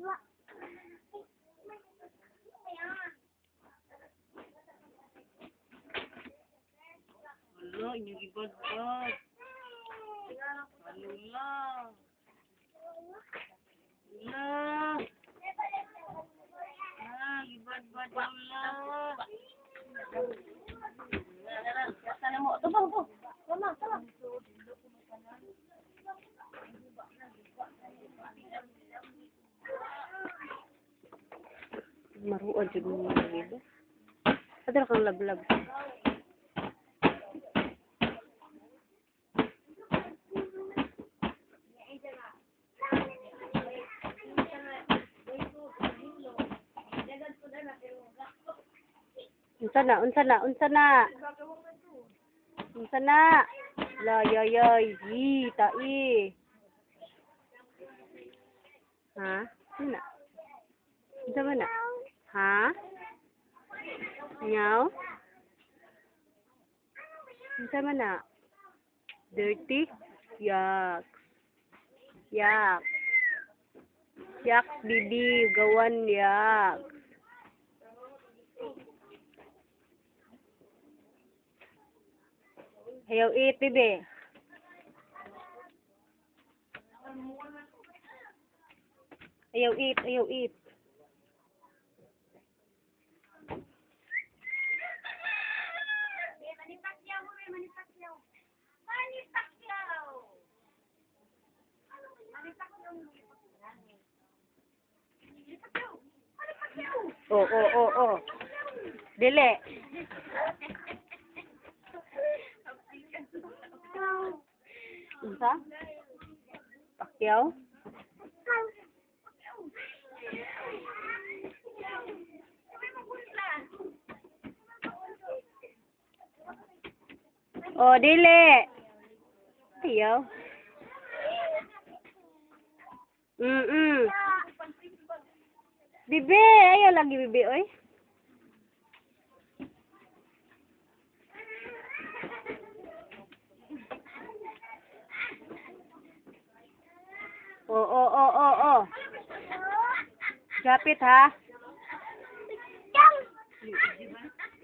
Wala, inyong ibad-bad. Lang. Wala. Ah, ibad-bad lang lang. Sana mo. Ito ba, ito. Tama, tama. Maruan jud mo mga iba. Adara kang lablab. Unsa na, unsa na, unsa na. Unsa na. La yoy yoy, yi tai. Ha? Ano na? Unsa man na? Ha? Nyaw? Unsa man na? Dirty? Yak. Yak. Yak, bibi. Gawan, yak. Ayaw eat, bibi. Ayaw eat, ayaw eat. Oh, oh, oh, oh. Dili. Unsa? Pakyaw? Oh, dili. Ayaw. Mm -mm. Bibi, ayaw lagi bibi, oy. Oh, oh, oh, oh, oh. Kapit ha.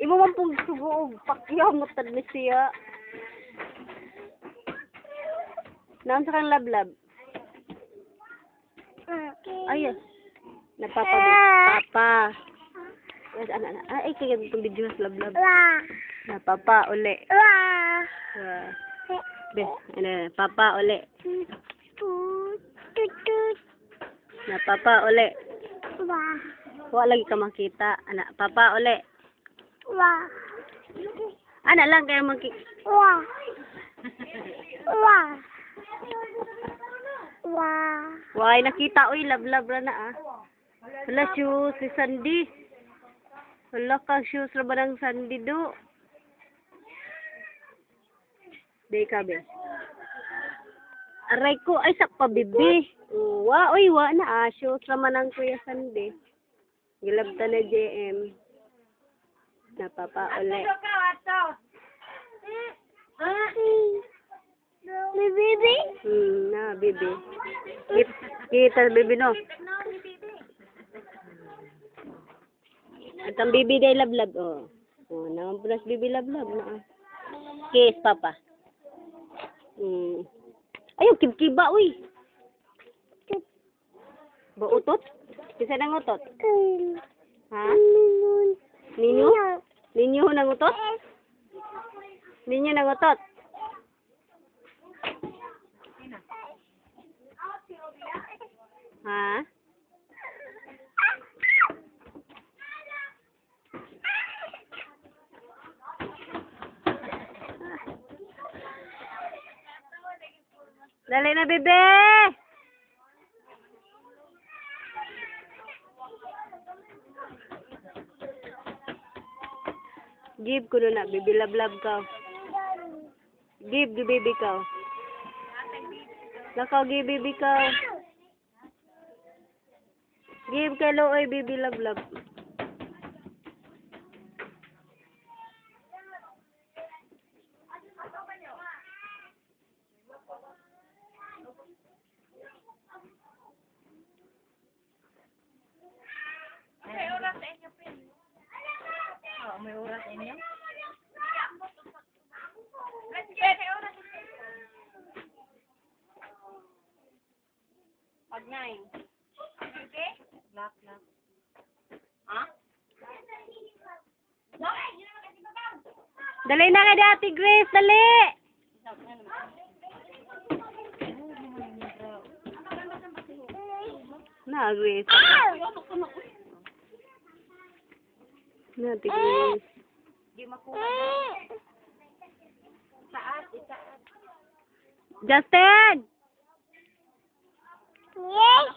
Imo man pong sugo og pakyaw mo tad ni siya. Naon sa kang lablab? Ayos. Napapa papa. Yes, ana ana. Ay kaya itong video sa lablab. Napapa uli. Ah. Be, ano, papa uli. Na papa uli. Wa lagi ka makita. Ana, papa uli. Ana lang kayo maki... Why, nakita, uy, lablab na, ah. Wala, shoes, si Sandy. Wala ka, shoes ra ba ng Sandy, do? Di ka, be. Aray ko, ay, sakpa, bibi. Wa, uy, wa na, ah. Shoes ra man ang Kuya Sandy. Gilabta na JM. Napapa, uli. May baby? Hmm, na, bibi. Kita, bibi, no? At ang bibi day lablab, oh. Oh, naman po nas bibi lablab na. ah. Kiss, papa. Hmm. Ayaw, kibkiba, uy. Ba, utot? Kisa nang utot? Ha? Ninyo? Ninyo nang utot? Ninyo nang utot? Ha? Dali na, bebe! Give ko na, bibi lablab ka. Give, give baby ka. Nakaw, give baby ka. Give kay Looy, baby lablab. Pag nine. Okay? Black, black. Ha? Bakit? Yun naman kasi babang. Dali na kay Ate Grace, dali! Na, Grace. Na, Ate Grace. Di makuha. Saat, isaat. Justin! Yes!